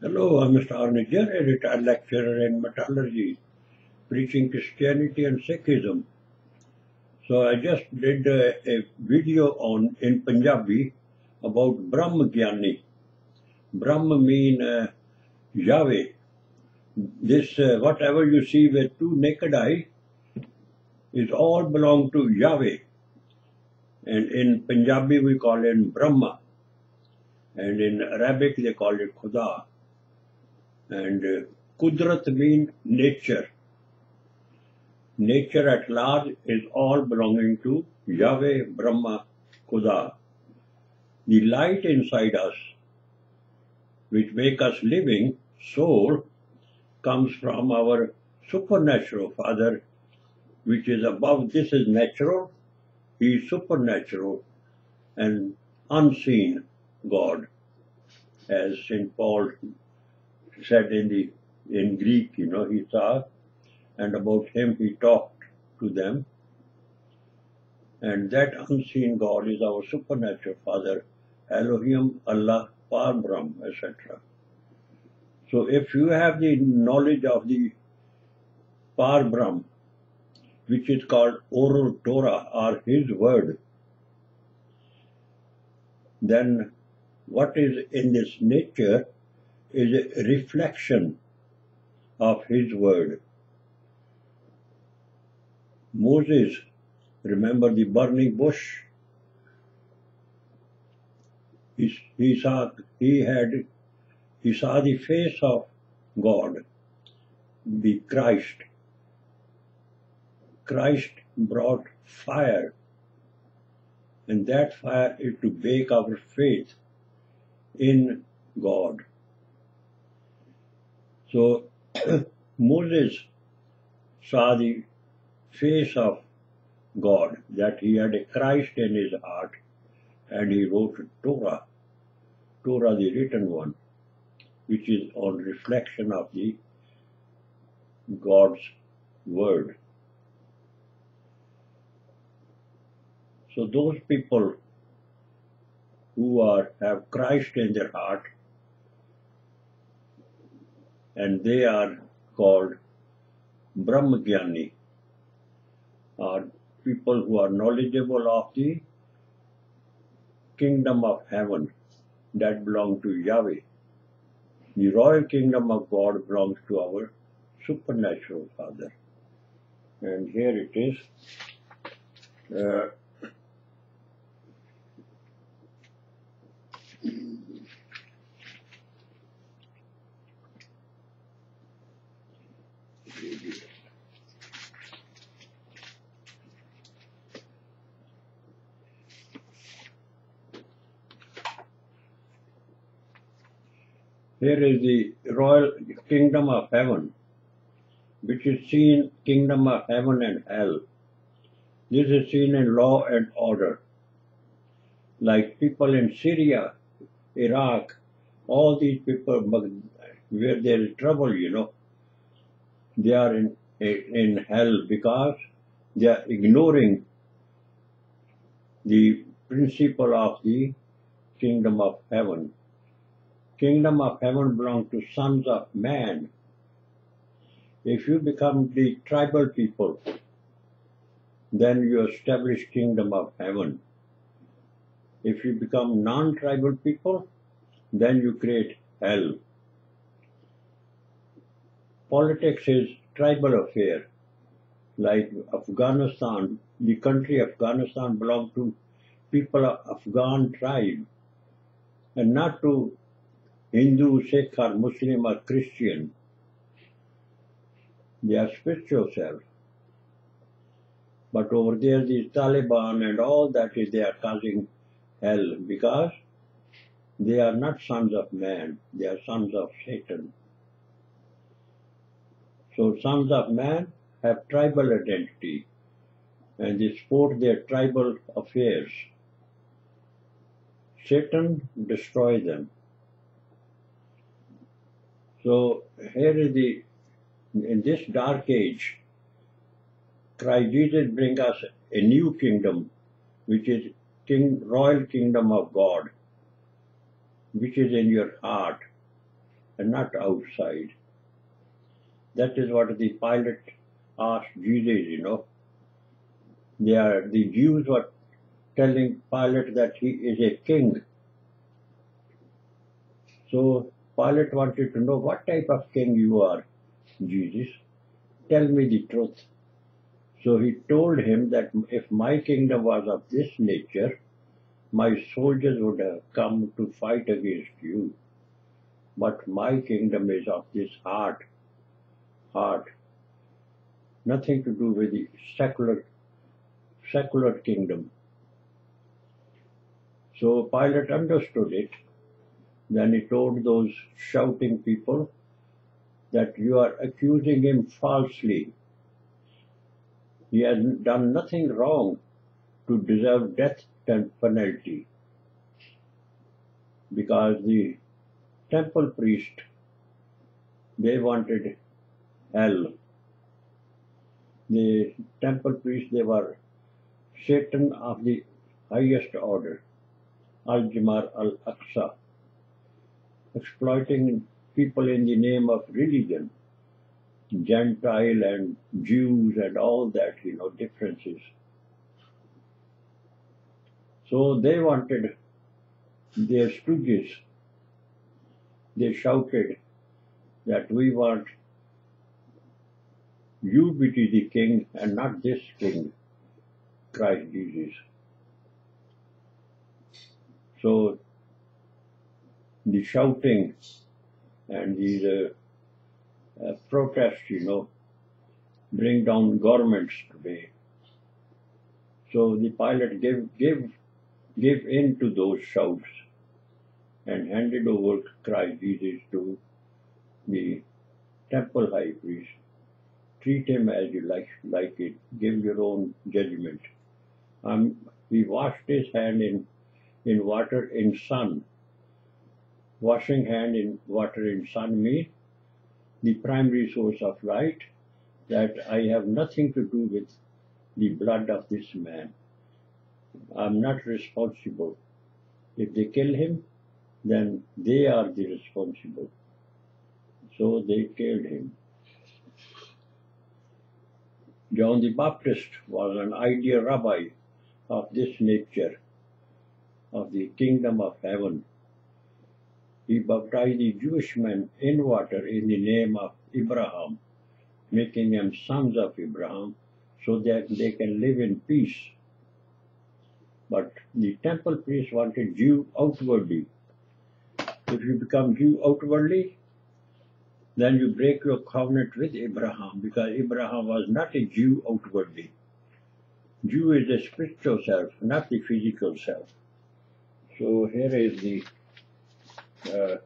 Hello, I'm Mr. Jain, a retired lecturer in metallurgy, preaching Christianity and Sikhism. So I just did a, a video on in Punjabi about Brahma Gyani. Brahma mean uh, Yahweh. This uh, whatever you see with two naked eye is all belong to Yahweh. And in Punjabi we call it Brahma. And in Arabic they call it Khuda. And uh, Kudrat means nature. Nature at large is all belonging to Yahweh, Brahma, Khuda. The light inside us, which make us living, soul, comes from our supernatural Father, which is above. This is natural, He is supernatural and unseen God, as St. Paul said in the in Greek, you know, he saw, and about him he talked to them. And that unseen God is our supernatural Father, Elohim, Allah, Parbrahm, etc. So if you have the knowledge of the Parbrahm, which is called oral Torah or his word, then what is in this nature is a reflection of his word. Moses, remember the burning bush? He, he saw he had he saw the face of God, the Christ. Christ brought fire, and that fire is to bake our faith in God. So Moses saw the face of God, that he had a Christ in his heart, and he wrote Torah, Torah the written one, which is on reflection of the God's word. So those people who are have Christ in their heart and they are called Brahmagyani are people who are knowledgeable of the kingdom of heaven that belong to Yahweh. The royal kingdom of God belongs to our supernatural Father. And here it is. Uh, Here is the royal kingdom of heaven, which is seen kingdom of heaven and hell. This is seen in law and order. Like people in Syria, Iraq, all these people, where there is trouble, you know, they are in, in hell because they are ignoring the principle of the kingdom of heaven kingdom of heaven belongs to sons of man. If you become the tribal people, then you establish kingdom of heaven. If you become non-tribal people, then you create hell. Politics is tribal affair. Like Afghanistan, the country Afghanistan belongs to people of Afghan tribe and not to Hindu, Sikh, or Muslim, or Christian. They are spiritual self. But over there, the Taliban and all that is, they are causing hell because they are not sons of man, they are sons of Satan. So sons of man have tribal identity and they support their tribal affairs. Satan destroys them. So here is the, in this dark age, Christ Jesus bring us a new kingdom, which is King, royal kingdom of God, which is in your heart. and not outside. That is what the Pilate asked Jesus, you know. They are, the Jews were telling Pilate that he is a king. So Pilate wanted to know what type of king you are, Jesus. Tell me the truth. So he told him that if my kingdom was of this nature, my soldiers would have come to fight against you. But my kingdom is of this heart, heart. Nothing to do with the secular, secular kingdom. So Pilate understood it. Then he told those shouting people that you are accusing him falsely. He has done nothing wrong to deserve death and penalty because the temple priest they wanted hell. The temple priests they were Satan of the highest order. Al-Jamar al-Aqsa, exploiting people in the name of religion, Gentile and Jews and all that, you know, differences. So they wanted their stooges, they shouted that we want you be the king and not this king, Christ Jesus. So the shouting and these uh, uh, protests, you know, bring down governments today. So the Pilate gave, gave, gave in to those shouts and handed over Christ Jesus to the temple high priest. Treat him as you like, like it. Give your own judgment. Um, he washed his hand in in water in sun. Washing hand in water in sun means the primary source of light that I have nothing to do with the blood of this man. I'm not responsible. If they kill him, then they are the responsible. So they killed him. John the Baptist was an ideal rabbi of this nature of the kingdom of heaven. He baptized the Jewish men in water in the name of Abraham, making them sons of Abraham so that they can live in peace. But the temple priest wanted Jew outwardly. If you become Jew outwardly, then you break your covenant with Abraham because Abraham was not a Jew outwardly. Jew is the spiritual self, not the physical self. So here is the uh,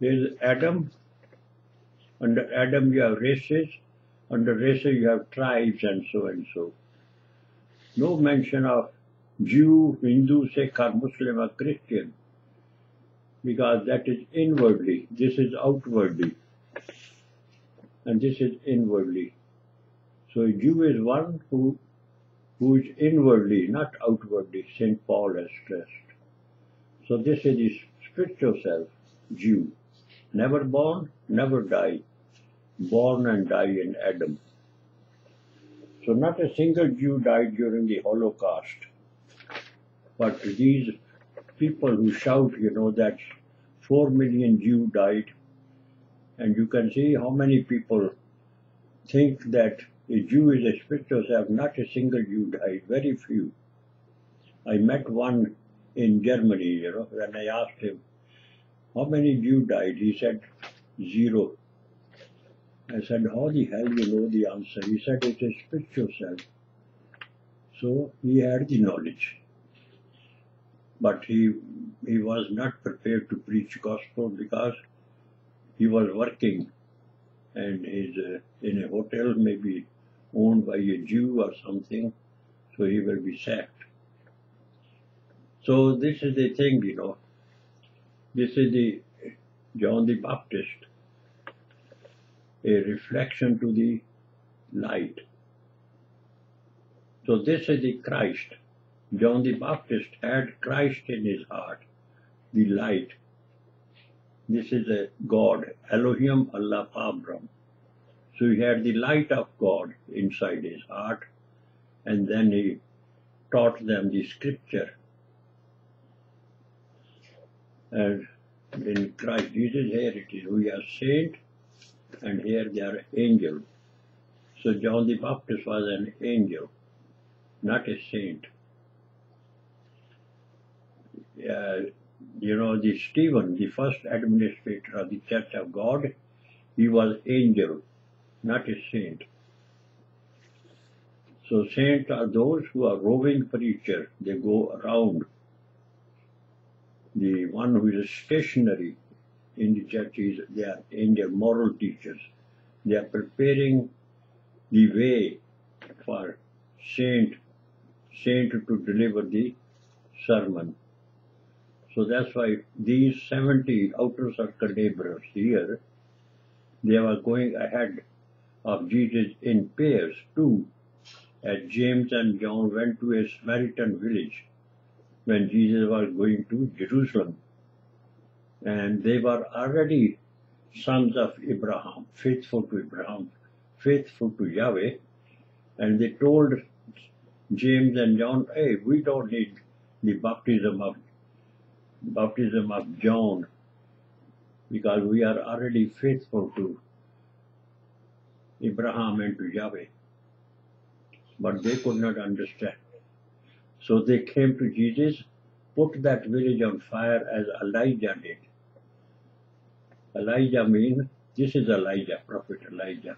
here's Adam. Under Adam you have races. Under races you have tribes and so and so. No mention of Jew, Hindu, Sikh or Muslim or Christian because that is inwardly. This is outwardly. And this is inwardly. So a Jew is one who who is inwardly, not outwardly, St. Paul has stressed. So this is the spiritual self, Jew. Never born, never die. Born and die in Adam. So not a single Jew died during the Holocaust. But these people who shout, you know, that four million Jew died, and you can see how many people think that a Jew is self, not a single Jew died, very few. I met one in Germany, you know, when I asked him, how many Jew died? He said, zero. I said, how the hell you know the answer? He said, it's a spiritual self. So he had the knowledge. But he, he was not prepared to preach gospel because he was working and he's uh, in a hotel maybe owned by a Jew or something, so he will be sacked. So this is the thing, you know. This is the John the Baptist, a reflection to the light. So this is the Christ. John the Baptist had Christ in his heart. the light. This is a God, Elohim Allah Parbrahm. So he had the light of God inside his heart, and then he taught them the scripture. And in Christ Jesus, here it is, we are saint, and here they are angel. So John the Baptist was an angel, not a saint. Uh, you know, the Stephen, the first administrator of the Church of God, he was angel, not a saint. So saints are those who are roving preachers. They go around. The one who is stationary in the churches, they are in their moral teachers. They are preparing the way for saint saint to deliver the sermon. So that's why these 70 outer circle laborers here, they were going ahead of Jesus in pairs too, as James and John went to a Samaritan village when Jesus was going to Jerusalem. And they were already sons of Abraham, faithful to Abraham, faithful to Yahweh. And they told James and John, hey, we don't need the baptism of baptism of John because we are already faithful to Abraham and to Yahweh. But they could not understand. So they came to Jesus, put that village on fire as Elijah did. Elijah means, this is Elijah, Prophet Elijah.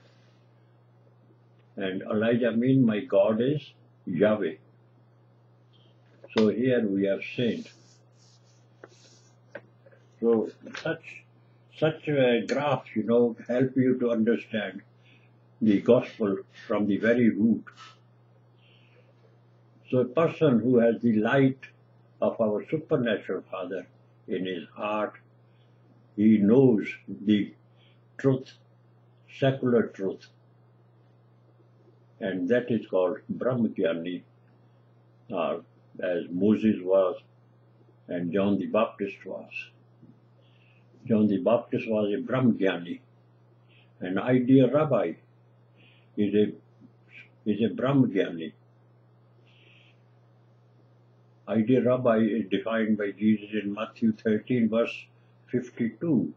And Elijah means my God is Yahweh. So here we are saints. So such such uh, graphs, you know, help you to understand the gospel from the very root. So a person who has the light of our supernatural Father in his heart, he knows the truth, secular truth, and that is called Brahmajnani, or as Moses was and John the Baptist was. John the Baptist was a Brahmajnani, an ideal rabbi is a is a Brahmajnani. Ideal rabbi is defined by Jesus in Matthew 13 verse 52.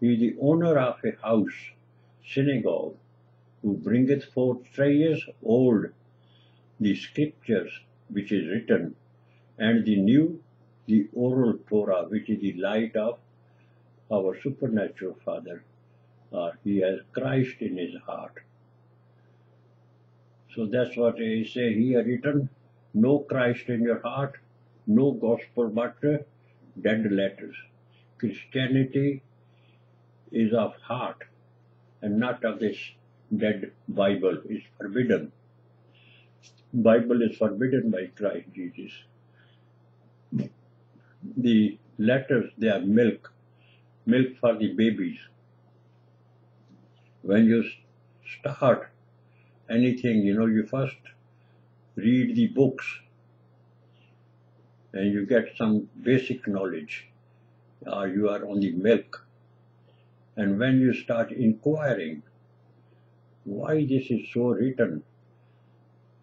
He is the owner of a house, synagogue, who bringeth forth three years old the scriptures which is written, and the new, the oral Torah, which is the light of our supernatural Father. Uh, he has Christ in his heart. So that's what I say here written. No Christ in your heart, no gospel but dead letters. Christianity is of heart and not of this dead Bible. It's forbidden. Bible is forbidden by Christ Jesus. The letters, they are milk, milk for the babies. When you start anything, you know, you first read the books and you get some basic knowledge. Uh, you are on the milk. And when you start inquiring why this is so written,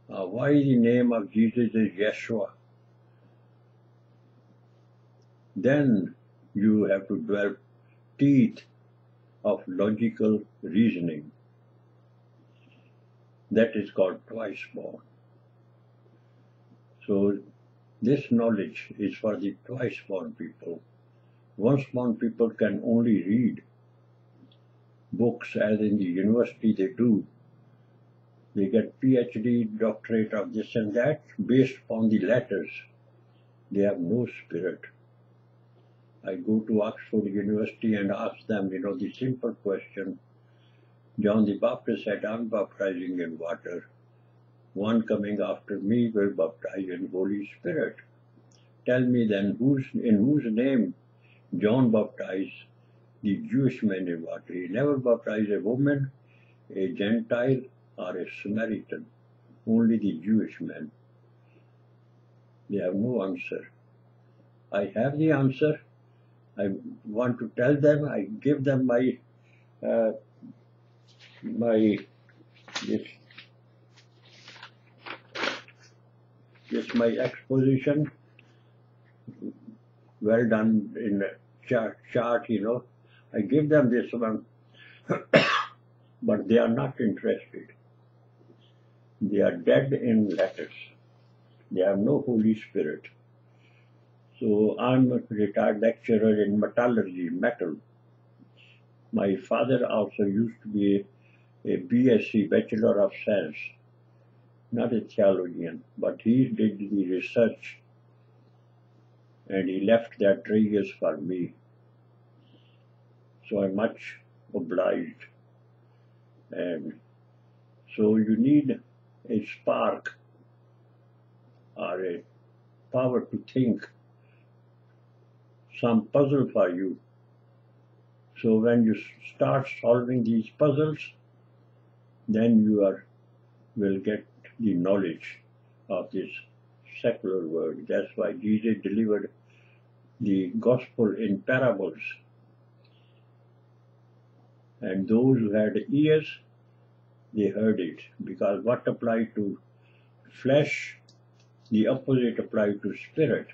uh, why the name of Jesus is Yeshua, then you have to develop teeth of logical reasoning. That is called twice born. So this knowledge is for the twice born people. Once born people can only read books as in the university they do. They get PhD, doctorate of this and that based on the letters. They have no spirit. I go to Oxford University and ask them, you know, the simple question. John the Baptist said, I'm baptizing in water. One coming after me will baptize in Holy Spirit. Tell me then, who's, in whose name John baptized the Jewish men in water? He never baptized a woman, a Gentile, or a Samaritan. Only the Jewish men. They have no answer. I have the answer. I want to tell them. I give them my uh, my this this my exposition. Well done in the chart, chart, you know. I give them this one, but they are not interested. They are dead in letters. They have no Holy Spirit. So I'm a retired lecturer in metallurgy, metal. My father also used to be a, BSc, Bachelor of Science, not a theologian, but he did the research and he left that traces for me. So I'm much obliged. And so you need a spark or a power to think some puzzle for you. So when you start solving these puzzles, then you are will get the knowledge of this secular world. That's why Jesus delivered the gospel in parables. And those who had ears, they heard it. Because what applied to flesh, the opposite applied to spirit.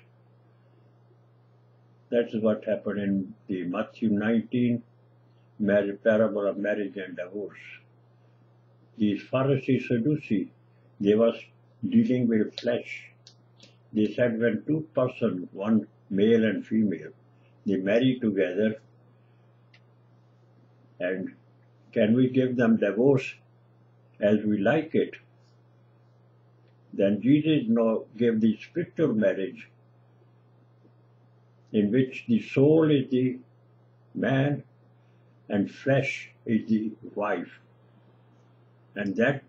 That's what happened in the Matthew 19 marriage, parable of marriage and divorce. These Pharisees, Sadducees, they was dealing with flesh. They said when two persons, one male and female, they marry together and can we give them divorce as we like it? Then Jesus no, gave the spiritual marriage in which the soul is the man and flesh is the wife. And that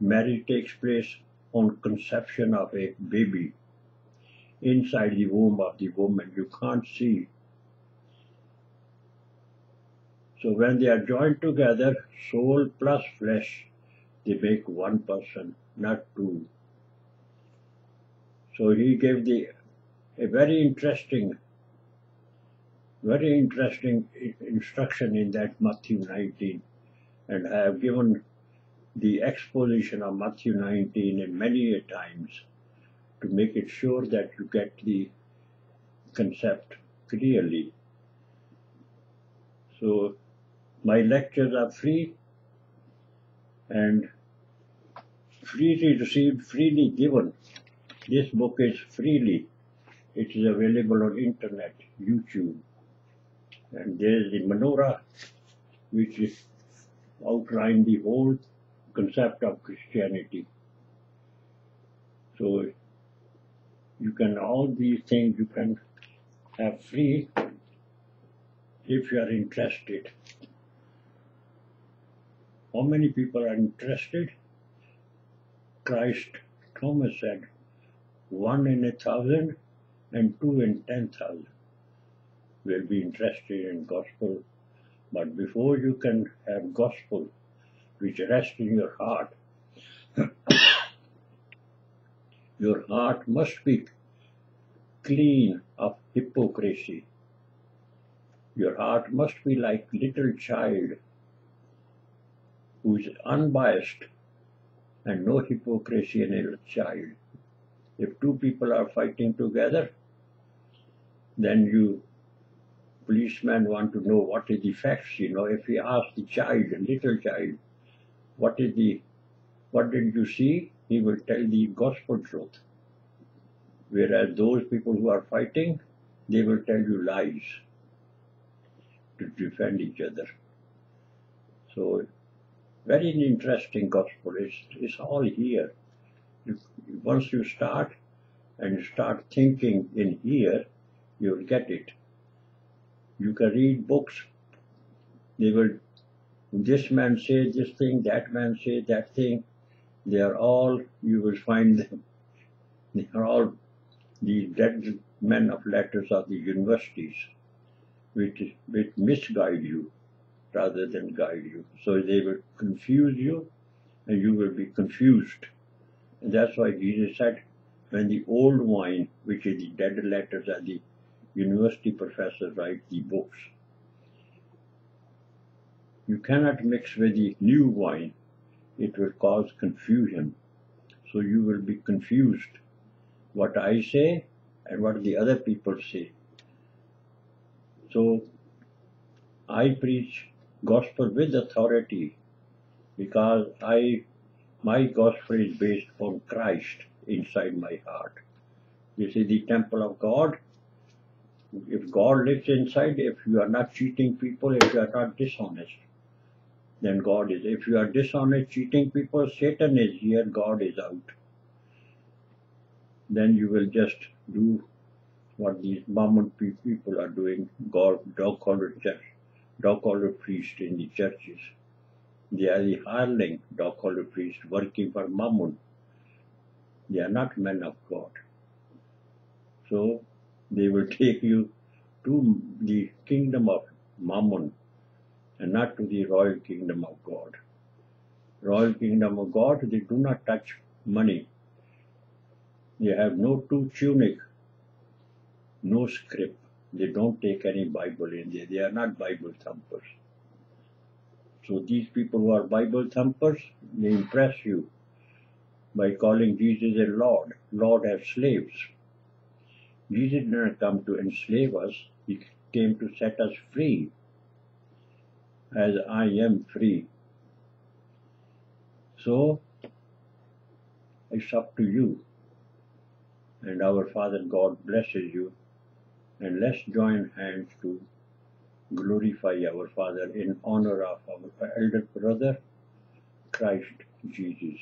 marriage takes place on conception of a baby inside the womb of the woman. You can't see. So when they are joined together, soul plus flesh, they make one person, not two. So he gave the a very interesting very interesting instruction in that Matthew 19. And I have given the exposition of Matthew 19 in many times to make it sure that you get the concept clearly. So my lectures are free and freely received, freely given. This book is freely. It is available on internet, YouTube. And there is the menorah, which is outline the whole concept of Christianity. So you can all these things you can have free if you are interested. How many people are interested? Christ, Thomas said, one in a thousand and two in ten thousand will be interested in gospel. But before you can have gospel which rests in your heart, your heart must be clean of hypocrisy. Your heart must be like little child who is unbiased and no hypocrisy in a child. If two people are fighting together, then you policemen want to know what is the facts, you know, if he ask the child, a little child, what is the, what did you see? He will tell the gospel truth. Whereas those people who are fighting, they will tell you lies to defend each other. So, very interesting gospel. It's, it's all here. If, once you start and start thinking in here, you'll get it. You can read books. They will, this man say this thing, that man say that thing. They are all, you will find them. They are all the dead men of letters of the universities, which, which misguide you rather than guide you. So they will confuse you and you will be confused. And that's why Jesus said, when the old wine, which is the dead letters of the university professors write the books. You cannot mix with the new wine, it will cause confusion. So you will be confused what I say and what the other people say. So I preach gospel with authority because I my gospel is based on Christ inside my heart. This is the temple of God. If God lives inside, if you are not cheating people, if you are not dishonest, then God is. If you are dishonest, cheating people, Satan is here, God is out. Then you will just do what these Mammon people are doing, God, dog collar church, dog collar priest in the churches. They are the hireling dog collar priest working for Mammon. They are not men of God. So they will take you to the kingdom of Mammon and not to the royal kingdom of God. Royal kingdom of God, they do not touch money. They have no two tunic, no script. They don't take any Bible in there. They are not Bible thumpers. So these people who are Bible thumpers, they impress you by calling Jesus a Lord. Lord as slaves. Jesus did not come to enslave us. He came to set us free as I am free. So, it's up to you. And our Father God blesses you. And let's join hands to glorify our Father in honor of our elder brother, Christ Jesus.